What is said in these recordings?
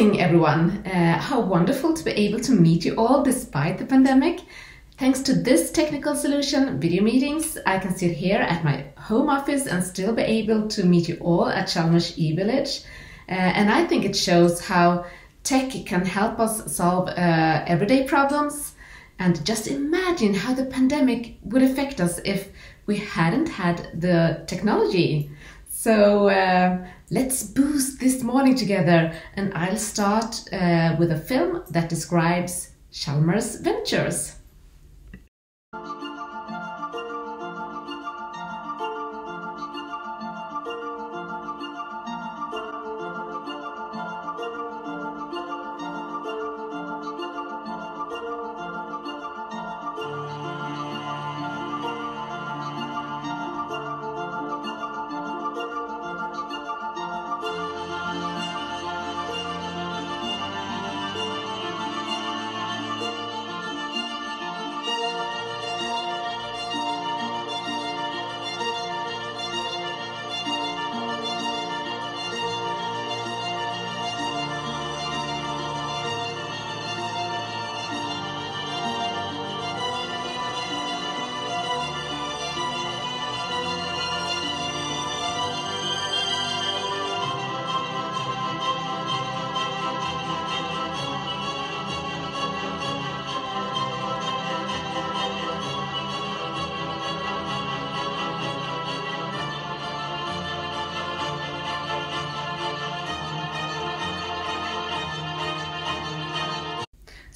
morning, everyone. Uh, how wonderful to be able to meet you all despite the pandemic. Thanks to this technical solution, video meetings, I can sit here at my home office and still be able to meet you all at Chalmers e-village. Uh, and I think it shows how tech can help us solve uh, everyday problems. And just imagine how the pandemic would affect us if we hadn't had the technology. So uh, let's boost this morning together. And I'll start uh, with a film that describes Chalmers Ventures.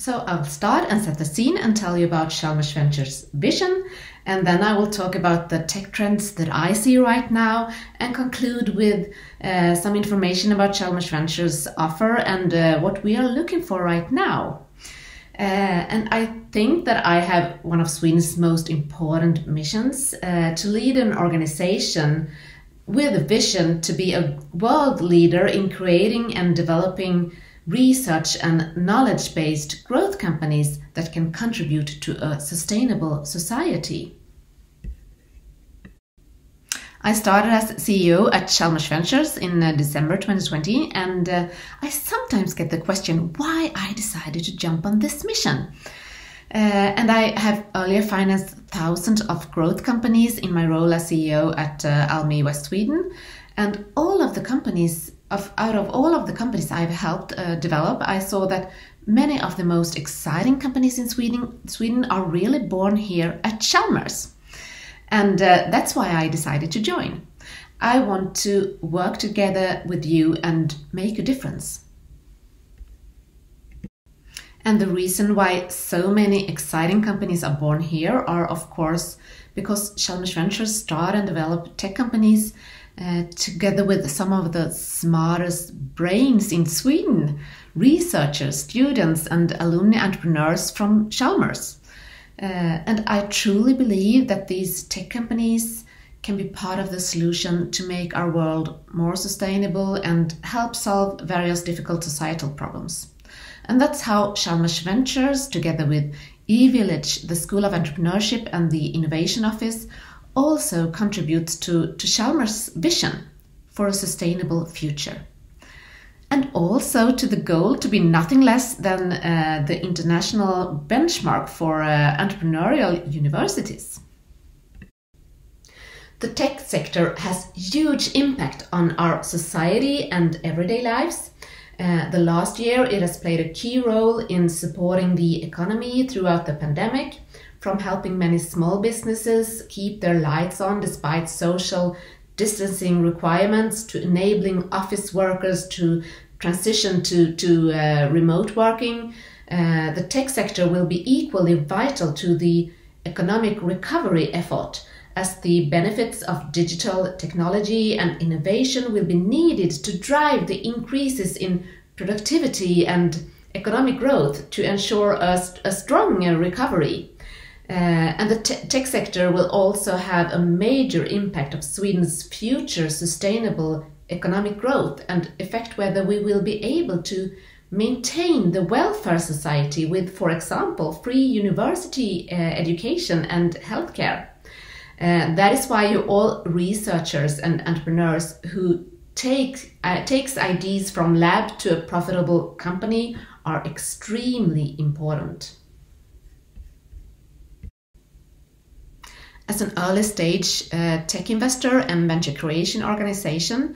So I'll start and set the scene and tell you about Chalmers Ventures vision, and then I will talk about the tech trends that I see right now and conclude with uh, some information about Chalmers Ventures offer and uh, what we are looking for right now. Uh, and I think that I have one of Sweden's most important missions uh, to lead an organization with a vision to be a world leader in creating and developing research and knowledge based growth companies that can contribute to a sustainable society. I started as CEO at Chalmers Ventures in uh, December 2020, and uh, I sometimes get the question why I decided to jump on this mission. Uh, and I have earlier financed thousands of growth companies in my role as CEO at uh, Almi West Sweden, and all of the companies of out of all of the companies I've helped uh, develop, I saw that many of the most exciting companies in Sweden Sweden are really born here at Chalmers, and uh, that's why I decided to join. I want to work together with you and make a difference. And the reason why so many exciting companies are born here are, of course, because Chalmers Ventures start and develop tech companies uh, together with some of the smartest brains in Sweden, researchers, students, and alumni entrepreneurs from Chalmers. Uh, and I truly believe that these tech companies can be part of the solution to make our world more sustainable and help solve various difficult societal problems. And that's how Chalmers Ventures, together with eVillage, the School of Entrepreneurship, and the Innovation Office, also contributes to, to Chalmers' vision for a sustainable future. And also to the goal to be nothing less than uh, the international benchmark for uh, entrepreneurial universities. The tech sector has huge impact on our society and everyday lives. Uh, the last year, it has played a key role in supporting the economy throughout the pandemic from helping many small businesses keep their lights on despite social distancing requirements to enabling office workers to transition to, to uh, remote working. Uh, the tech sector will be equally vital to the economic recovery effort as the benefits of digital technology and innovation will be needed to drive the increases in productivity and economic growth to ensure a, a strong recovery. Uh, and the te tech sector will also have a major impact of Sweden's future sustainable economic growth and affect whether we will be able to maintain the welfare society with, for example, free university uh, education and healthcare. Uh, that is why you all researchers and entrepreneurs who take, uh, takes ideas from lab to a profitable company are extremely important. As an early stage uh, tech investor and venture creation organization,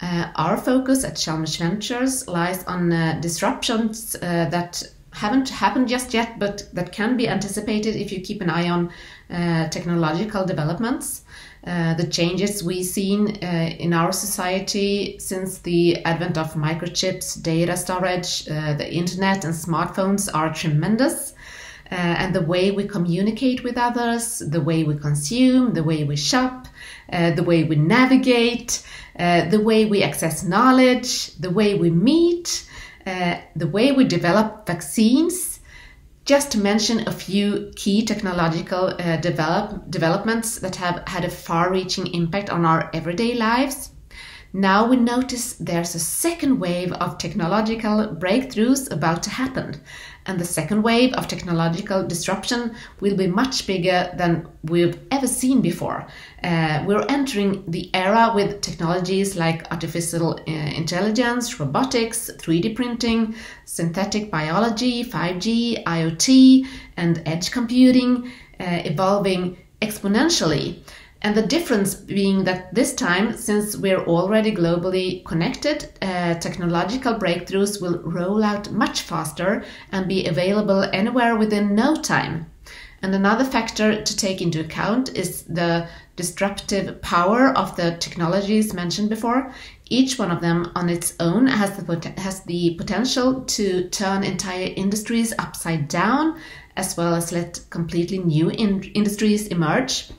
uh, our focus at Chalmers Ventures lies on uh, disruptions uh, that haven't happened just yet, but that can be anticipated if you keep an eye on uh, technological developments. Uh, the changes we've seen in our society since the advent of microchips, data storage, the internet, and smartphones are tremendous. Uh, and the way we communicate with others, the way we consume, the way we shop, uh, the way we navigate, uh, the way we access knowledge, the way we meet, uh, the way we develop vaccines. Just to mention a few key technological uh, develop, developments that have had a far reaching impact on our everyday lives. Now we notice there's a second wave of technological breakthroughs about to happen, and the second wave of technological disruption will be much bigger than we've ever seen before. Uh, we're entering the era with technologies like artificial uh, intelligence, robotics, 3D printing, synthetic biology, 5G, IoT, and edge computing uh, evolving exponentially. And the difference being that this time, since we're already globally connected, uh, technological breakthroughs will roll out much faster and be available anywhere within no time. And another factor to take into account is the disruptive power of the technologies mentioned before. Each one of them on its own has the, has the potential to turn entire industries upside down, as well as let completely new in- industries emerge.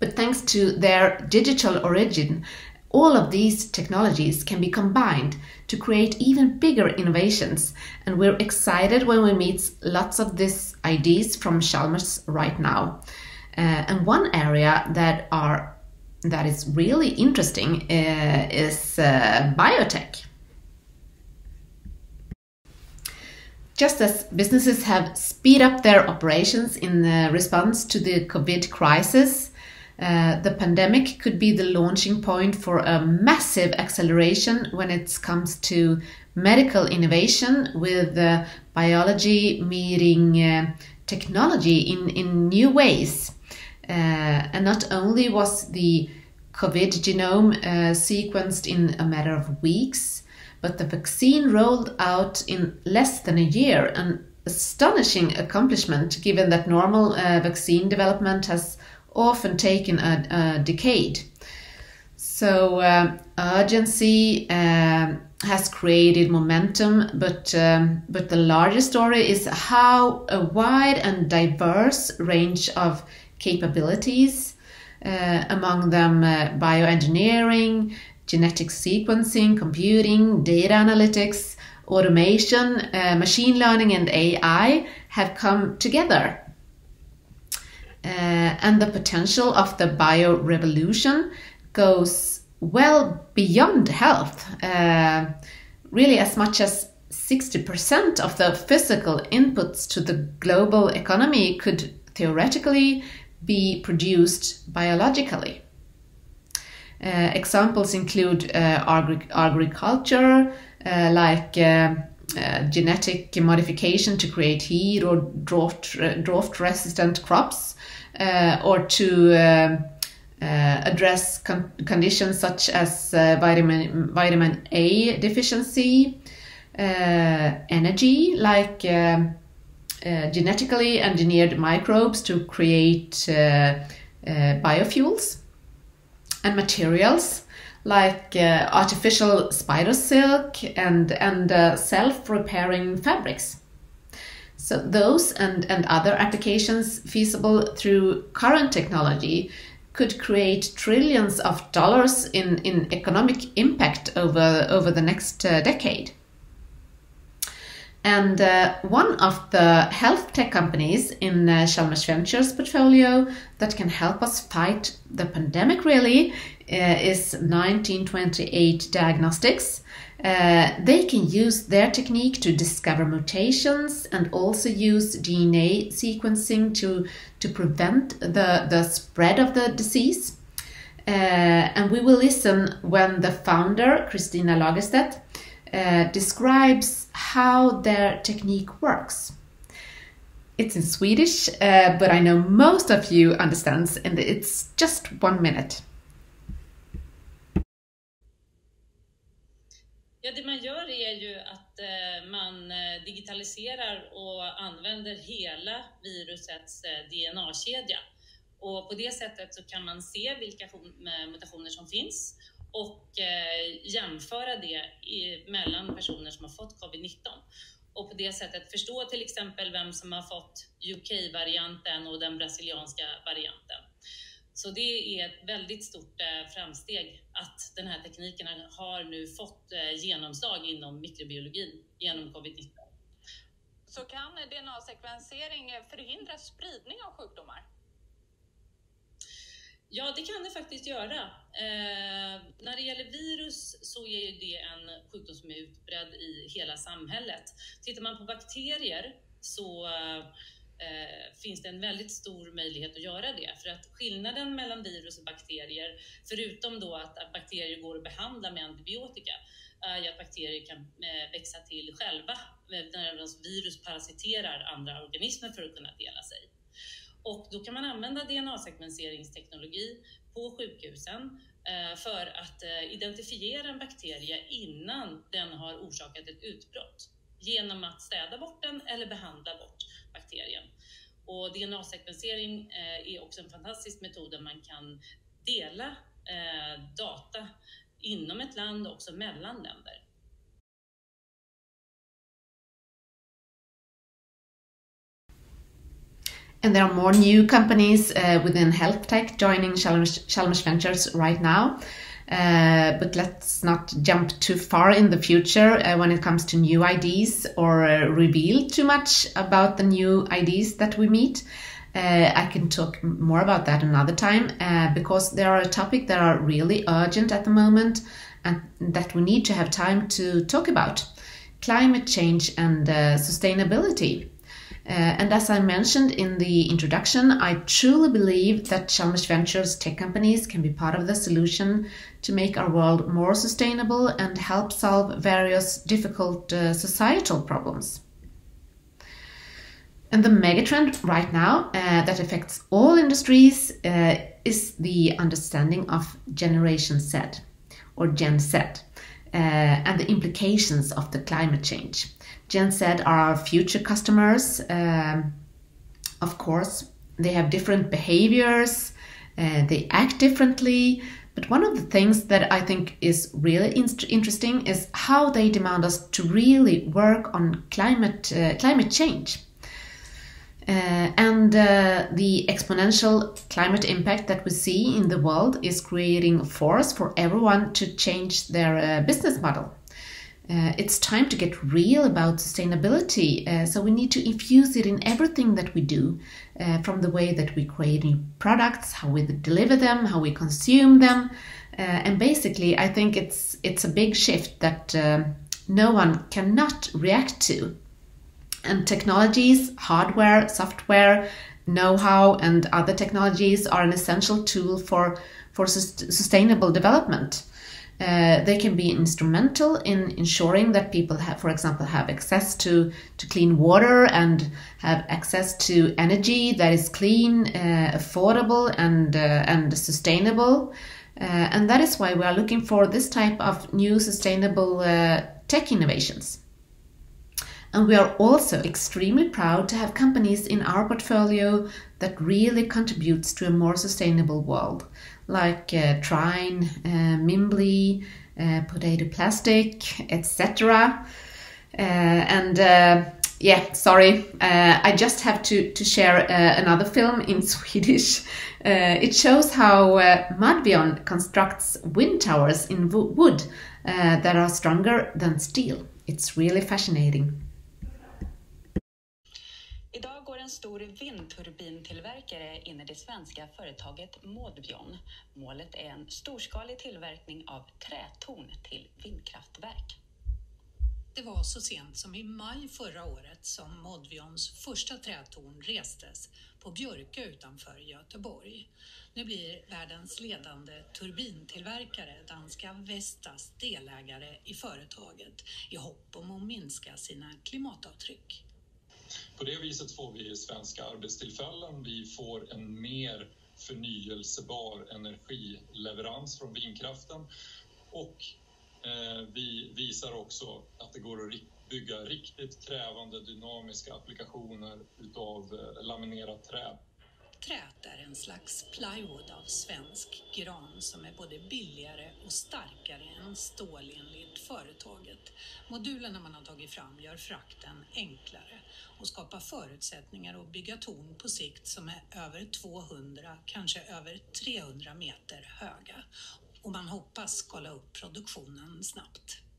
But thanks to their digital origin, all of these technologies can be combined to create even bigger innovations. And we're excited when we meet lots of these ideas from Chalmers right now. Uh, and one area that are that is really interesting uh, is uh, biotech. Just as businesses have speed up their operations in response to the COVID crisis, uh, the pandemic could be the launching point for a massive acceleration when it comes to medical innovation with uh, biology meeting uh, technology in, in new ways. Uh, and not only was the COVID genome uh, sequenced in a matter of weeks, but the vaccine rolled out in less than a year, an astonishing accomplishment given that normal vaccine development has often taken a, a decade. So uh, urgency uh, has created momentum, but um, but the larger story is how a wide and diverse range of capabilities, uh, among them uh, bioengineering, genetic sequencing, computing, data analytics, automation, uh, machine learning, and AI, have come together and the potential of the bio revolution goes well beyond health. Uh, really, as much as 60% of the physical inputs to the global economy could theoretically be produced biologically. Uh, examples include uh, agri agriculture, uh, like uh, uh, genetic modification to create heat or drought, drought resistant crops, uh, or to um, uh, address con conditions such as uh, vitamin, vitamin A deficiency, energy, like um, genetically engineered microbes to create biofuels, and materials like uh, artificial spider silk and and uh, self-repairing fabrics. So those and, and other applications feasible through current technology could create trillions of dollars in, in economic impact over, over the next uh, decade. And uh, one of the health tech companies in uh, Ventures portfolio that can help us fight the pandemic really uh, is 1928 Diagnostics. Uh, they can use their technique to discover mutations and also use DNA sequencing to, to prevent the, the spread of the disease. Uh, and we will listen when the founder, Christina Lagerstedt, uh, describes how their technique works. It's in Swedish, uh, but I know most of you understands, and it's just one minute. Ja, det man gör är ju att eh, man eh, digitaliserar och använder hela virusets eh, DNA-kedja. Och på det sättet så kan man se vilka mutationer som finns och jämföra det mellan personer som har fått covid-19 och på det sättet förstå till exempel vem som har fått UK-varianten och den brasilianska varianten. Så det är ett väldigt stort eh, framsteg att den här tekniken har nu fått eh, genomslag inom mikrobiologin genom covid-19. Så kan DNA-sekvensering förhindra spridning av sjukdomar? Ja, det kan det faktiskt göra. Eh, när det gäller virus så är det en sjukdom som är utbredd i hela samhället. Tittar man på bakterier så eh, finns det en väldigt stor möjlighet att göra det. För att skillnaden mellan virus och bakterier, förutom då att, att bakterier går att behandla med antibiotika, är att bakterier kan eh, växa till själva eh, när virus parasiterar andra organismer för att kunna dela sig. Och då kan man använda DNA-sekvenseringsteknologi på sjukhusen eh, för att eh, identifiera en bakterie innan den har orsakat ett utbrott genom att städa bort den eller behandla bort bakterien. Och DNA-sekvensering eh, är också en fantastisk metod där man kan dela eh, data inom ett land och också mellan länder. And there are more new companies uh, within health tech joining Chalmers, Chalmers Ventures right now. Uh, but let's not jump too far in the future uh, when it comes to new ideas or uh, reveal too much about the new ideas that we meet. Uh, I can talk more about that another time uh, because there are a topic that are really urgent at the moment and that we need to have time to talk about climate change and sustainability. Uh, and as I mentioned in the introduction, I truly believe that Chalmers Ventures tech companies can be part of the solution to make our world more sustainable and help solve various difficult uh, societal problems. And the megatrend right now uh, that affects all industries uh, is the understanding of Generation Z or Gen Z uh, and the implications of the climate change. Z are our future customers. Um, of course, they have different behaviors, uh, they act differently. But one of the things that I think is really in interesting is how they demand us to really work on climate uh, climate change. Uh, and uh, the exponential climate impact that we see in the world is creating force for everyone to change their uh, business model. Uh, it's time to get real about sustainability. Uh, so we need to infuse it in everything that we do, uh, from the way that we create new products, how we deliver them, how we consume them, and basically, I think it's it's a big shift that no one cannot react to. And technologies, hardware, software, know-how, and other technologies are an essential tool for for sustainable development. Uh, they can be instrumental in ensuring that people have, for example, have access to, to clean water and have access to energy that is clean, uh, affordable, and, uh, and sustainable. Uh, and that is why we are looking for this type of new sustainable uh, tech innovations. And we are also extremely proud to have companies in our portfolio that really contributes to a more sustainable world like uh, Trine, uh, Mimbly, uh, Potato Plastic, etc. Uh, and uh, yeah, sorry, uh, I just have to, to share another film in Swedish. it shows how Modvion constructs wind towers in wood that are stronger than steel. It's really fascinating. Stor vindturbintillverkare in i det svenska företaget Modvion. Målet är en storskalig tillverkning av trätorn till vindkraftverk. Det var så sent som i maj förra året som Modvions första trätorn restes på Björkö utanför Göteborg. Nu blir världens ledande turbintillverkare, danska Vestas, delägare i företaget i hopp om att minska sina klimatavtryck. På det viset får vi svenska arbetstillfällen, vi får en mer förnyelsebar energileverans från vindkraften och eh, vi visar också att det går att bygga riktigt krävande dynamiska applikationer utav eh, laminerat trä. Träet är en slags plywood av svensk gran som är både billigare och starkare än stål enligt företaget. Modulerna man har tagit fram gör frakten enklare och skapar förutsättningar att bygga torn på sikt som är över 200, kanske över 300 meter höga. Och man hoppas skala upp produktionen snabbt.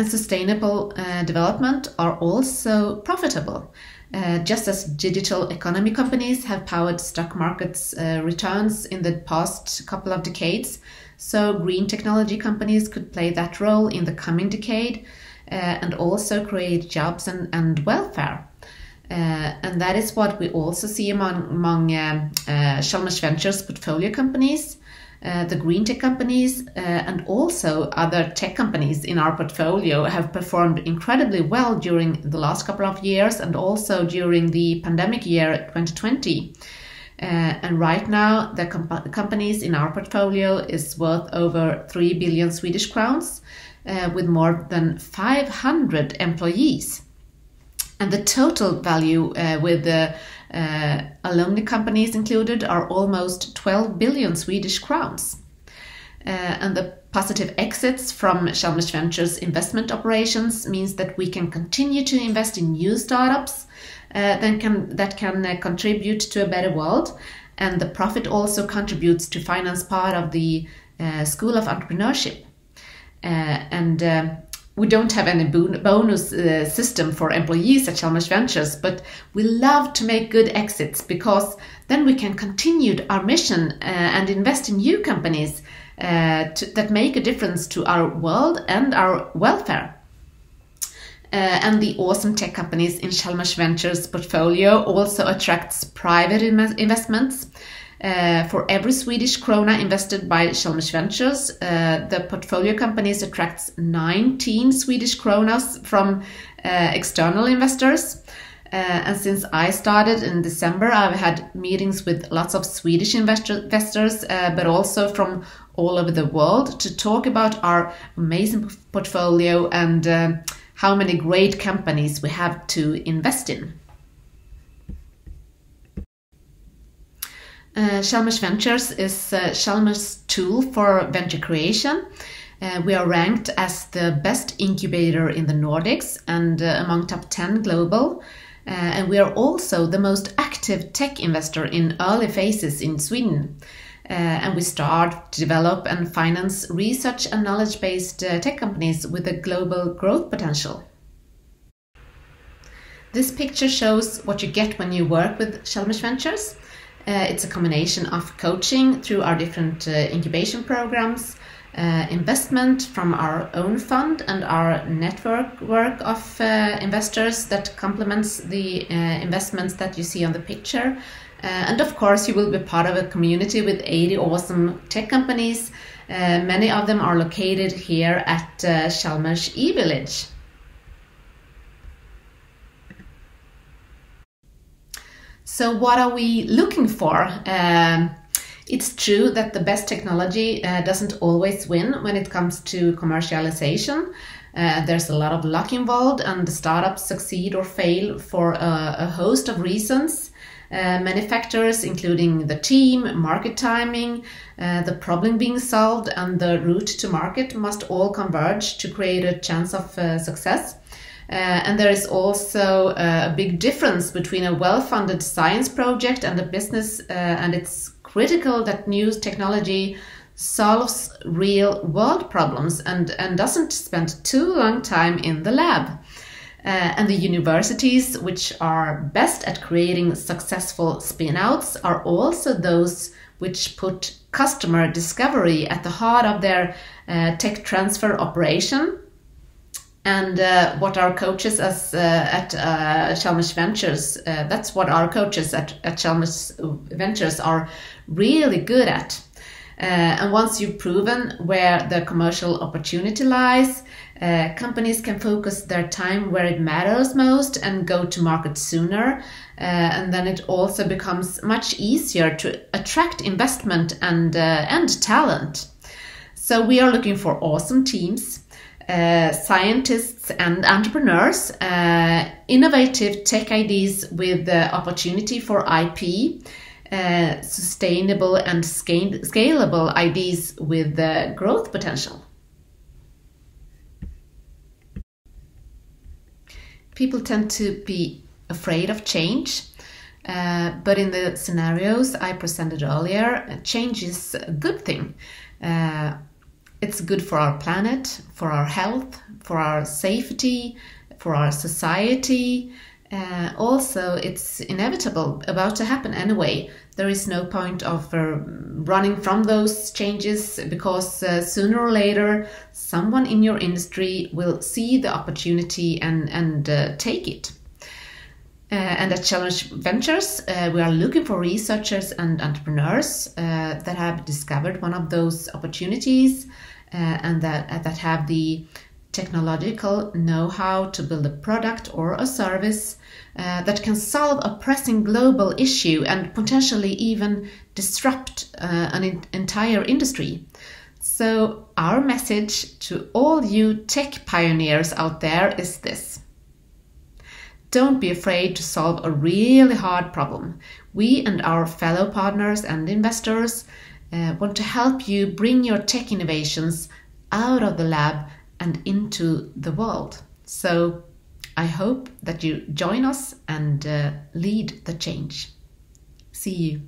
And sustainable uh, development are also profitable. Uh, just as digital economy companies have powered stock markets' uh, returns in the past couple of decades, so green technology companies could play that role in the coming decade uh, and also create jobs and, and welfare. Uh, and that is what we also see among, among uh, uh, Chalmers Ventures portfolio companies. Uh, the green tech companies uh, and also other tech companies in our portfolio have performed incredibly well during the last couple of years and also during the pandemic year 2020. Uh, and right now, the comp- companies in our portfolio is worth over 3 billion Swedish crowns uh, with more than 500 employees. And the total value uh, with the uh, alumni companies included are almost 12 billion Swedish crowns. Uh, and the positive exits from Chalmers Ventures investment operations means that we can continue to invest in new startups uh, that can, that can uh, contribute to a better world. And the profit also contributes to finance part of the uh, School of Entrepreneurship. Uh, and we don't have any bonus uh, system for employees at Chalmers Ventures, but we love to make good exits because then we can continue our mission uh, and invest in new companies uh, to, that make a difference to our world and our welfare. Uh, and the awesome tech companies in Chalmers Ventures portfolio also attracts private investments uh, for every Swedish krona invested by Chalmers Ventures, uh, the portfolio companies attracts 19 Swedish kronas from uh, external investors. Uh, and since I started in December, I've had meetings with lots of Swedish investor investors, uh, but also from all over the world to talk about our amazing portfolio and uh, how many great companies we have to invest in. Uh, Ventures is uh, tool for venture creation. Uh, we are ranked as the best incubator in the Nordics and uh, among top 10 global. Uh, and we are also the most active tech investor in early phases in Sweden. Uh, and we start, to develop, and finance research and knowledge based uh, tech companies with a global growth potential. This picture shows what you get when you work with Chalmers Ventures. Uh, it's a combination of coaching through our different uh, incubation programs, uh, investment from our own fund and our network work of uh, investors that complements the uh, investments that you see on the picture. Uh, and of course, you will be part of a community with 80 awesome tech companies. many of them are located here at uh, e-village. So, what are we looking for? Um, it's true that the best technology uh, doesn't always win when it comes to commercialization. Uh, there's a lot of luck involved, and the startups succeed or fail for a, a host of reasons. Uh, including the team, market timing, uh, the problem being solved, and the route to market, must all converge to create a chance of uh, success. Uh, and there is also uh, a big difference between a well funded science project and a business, uh, and it's critical that new technology solves real world problems and, and doesn't spend too long time in the lab. Uh, and the universities, which are best at creating successful spin outs, are also those which put customer discovery at the heart of their uh, tech transfer operation. And uh, what our coaches as, uh, at uh, Chalmers Ventures, uh, that's what our coaches at, at Chalmers Ventures are really good at. Uh, and once you've proven where the commercial opportunity lies, uh, companies can focus their time where it matters most and go to market sooner. Uh, and then it also becomes much easier to attract investment and, and talent. So we are looking for awesome teams. Uh, scientists and entrepreneurs, uh, innovative tech ideas with the opportunity for IP, uh, sustainable and scale scalable ideas with the growth potential. People tend to be afraid of change, uh, but in the scenarios I presented earlier, change is a good thing. It's good for our planet, for our health, for our safety, for our society, uh, also, it's inevitable, about to happen anyway. There is no point of uh, running from those changes because uh, sooner or later, someone in your industry will see the opportunity and, and uh, take it. Uh, and at Chalmers Ventures, uh, we are looking for researchers and entrepreneurs that have discovered one of those opportunities and that, that have the technological know how to build a product or a service uh, that can solve a pressing global issue and potentially even disrupt uh, an in- entire industry. So, our message to all you tech pioneers out there is this Don't be afraid to solve a really hard problem. We and our fellow partners and investors uh, want to help you bring your tech innovations out of the lab and into the world. So I hope that you join us and uh, lead the change. See you.